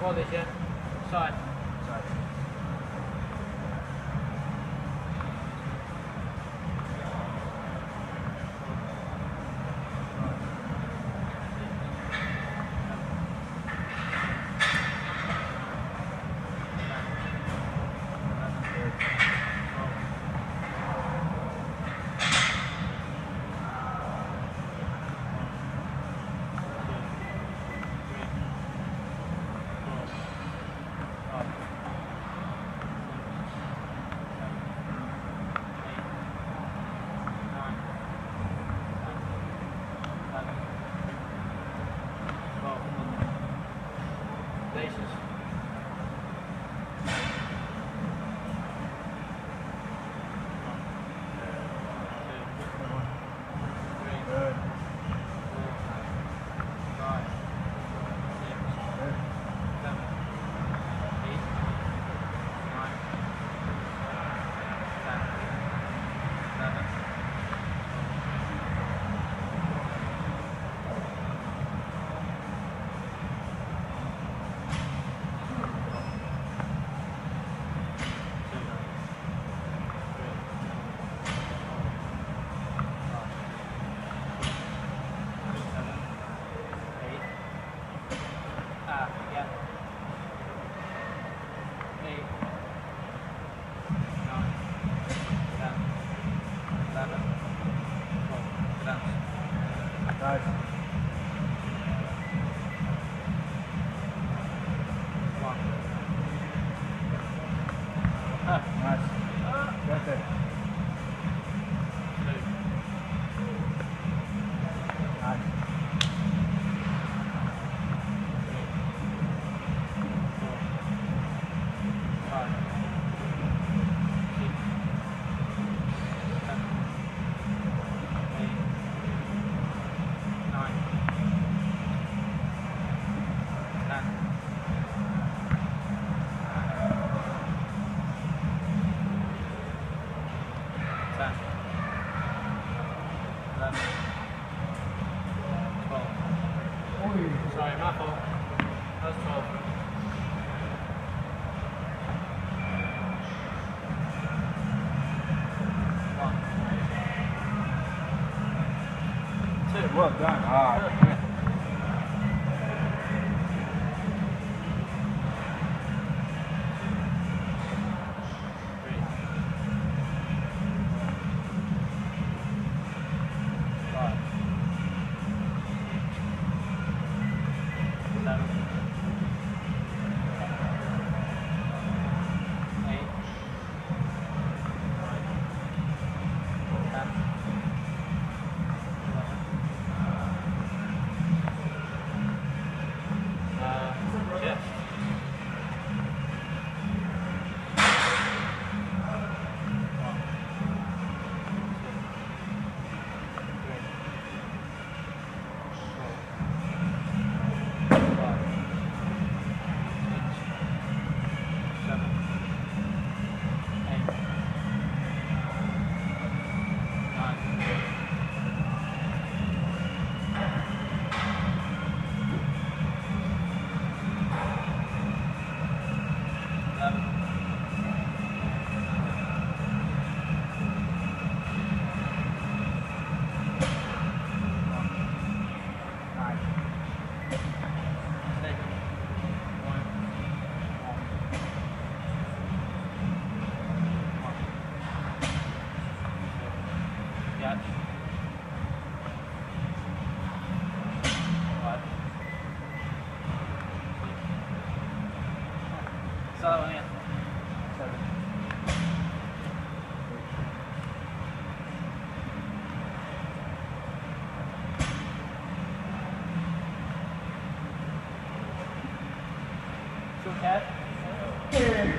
把这些刷。Good. Nice. One. Nice. Get there. Sorry, my fault. Twelve. One. Two. Well done. Ah, Saw that cat. Yeah.